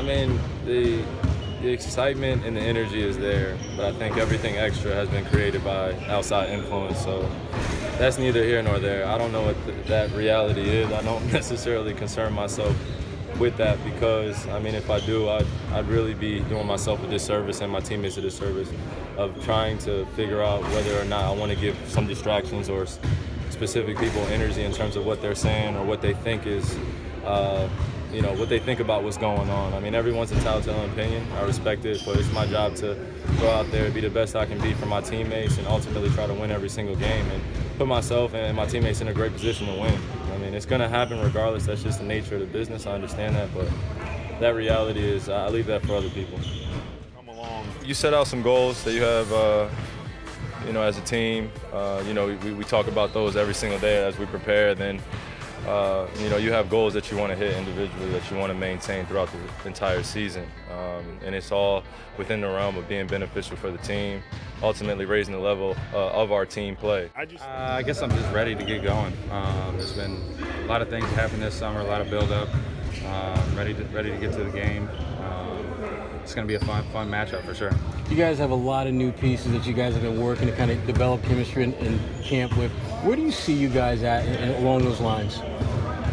I mean, the the excitement and the energy is there, but I think everything extra has been created by outside influence. So that's neither here nor there. I don't know what th that reality is. I don't necessarily concern myself with that because I mean, if I do, I'd, I'd really be doing myself a disservice and my teammates a disservice of trying to figure out whether or not I want to give some distractions or specific people energy in terms of what they're saying or what they think is. Uh, you know, what they think about what's going on. I mean, everyone's entitled to their own opinion. I respect it, but it's my job to go out there, be the best I can be for my teammates, and ultimately try to win every single game and put myself and my teammates in a great position to win. I mean, it's going to happen regardless. That's just the nature of the business. I understand that, but that reality is I leave that for other people. Come along. You set out some goals that you have. Uh, you know, as a team, uh, you know, we, we talk about those every single day as we prepare. Then uh, you know, you have goals that you want to hit individually that you want to maintain throughout the entire season. Um, and it's all within the realm of being beneficial for the team, ultimately raising the level uh, of our team play. I, just, uh, I guess I'm just ready to get going. Um, there's been a lot of things happen this summer, a lot of build-up. Um, ready to ready to get to the game. Um, it's going to be a fun fun matchup for sure. You guys have a lot of new pieces that you guys have been working to kind of develop chemistry in camp with. Where do you see you guys at in, in, along those lines?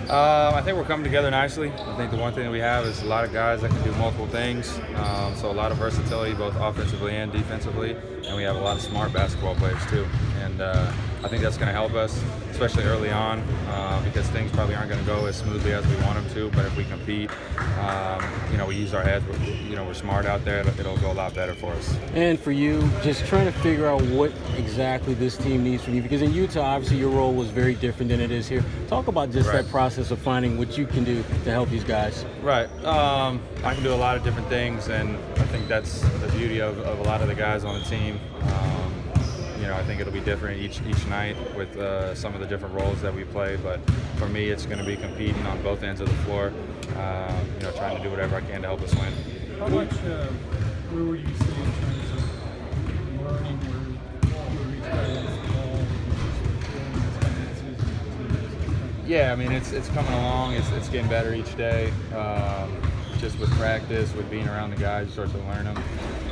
Um, I think we're coming together nicely. I think the one thing that we have is a lot of guys that can do multiple things. Um, so a lot of versatility, both offensively and defensively, and we have a lot of smart basketball players too. And uh, I think that's going to help us, especially early on, uh, because things probably aren't going to go as smoothly as we want them to. But if we compete, um, you know, we use our heads. We're, you know, we're smart out there. It'll, it'll, go a lot better for us. And for you, just trying to figure out what exactly this team needs from you, because in Utah, obviously your role was very different than it is here. Talk about just right. that process of finding what you can do to help these guys. Right. Um, I can do a lot of different things, and I think that's the beauty of, of a lot of the guys on the team. Um, you know, I think it'll be different each each night with uh, some of the different roles that we play. But for me, it's going to be competing on both ends of the floor. Uh, you know, trying to do whatever I can to help us win. How much? Uh, where would you say in terms of learning where Yeah, I mean it's it's coming along. It's it's getting better each day. Um, just with practice, with being around the guys, you start to learn them.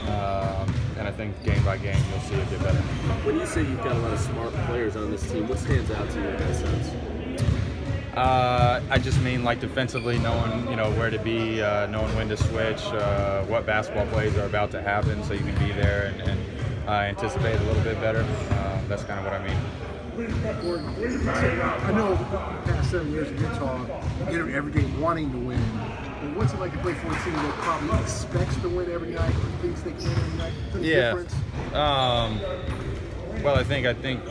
Um, and I think game by game, you'll see it get better. When you say you've got a lot of smart players on this team, what stands out to you in that sense? Uh, I just mean like defensively, knowing you know where to be, uh, knowing when to switch, uh, what basketball plays are about to happen, so you can be there and, and uh, anticipate a little bit better. Uh, that's kind of what I mean. I know past seven years in Utah, you enter every day wanting to win. But what's it like to play for a team that probably expects to win every night or thinks they can every night? yeah. Um, well, I think I think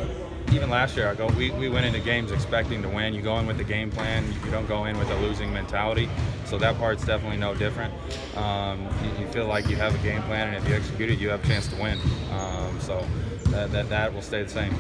even last year, I go we, we went into games expecting to win. You go in with the game plan. You don't go in with a losing mentality. So that part's definitely no different. Um, you, you, feel like you have a game plan, and if you execute it, you have a chance to win. Um, so that, that, that will stay the same.